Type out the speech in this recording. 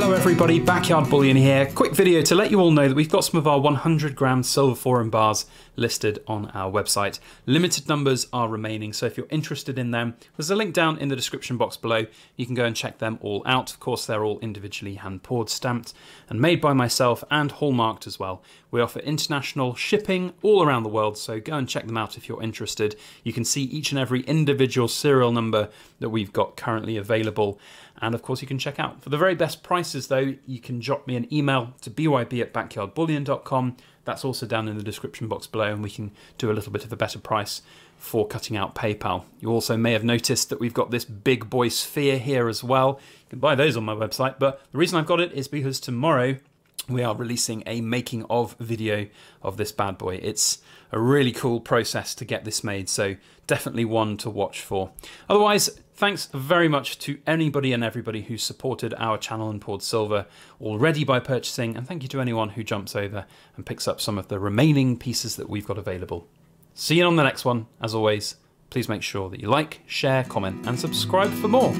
Hello everybody, Backyard Bullion here. Quick video to let you all know that we've got some of our 100 gram silver forum bars listed on our website. Limited numbers are remaining, so if you're interested in them, there's a link down in the description box below. You can go and check them all out. Of course, they're all individually hand poured, stamped, and made by myself and hallmarked as well. We offer international shipping all around the world, so go and check them out if you're interested. You can see each and every individual serial number that we've got currently available. And of course, you can check out. For the very best prices, though, you can drop me an email to byb at backyardbullion.com. That's also down in the description box below, and we can do a little bit of a better price for cutting out PayPal. You also may have noticed that we've got this big boy sphere here as well. You can buy those on my website, but the reason I've got it is because tomorrow we are releasing a making of video of this bad boy. It's a really cool process to get this made, so definitely one to watch for. Otherwise, thanks very much to anybody and everybody who supported our channel and poured silver already by purchasing, and thank you to anyone who jumps over and picks up some of the remaining pieces that we've got available. See you on the next one. As always, please make sure that you like, share, comment, and subscribe for more.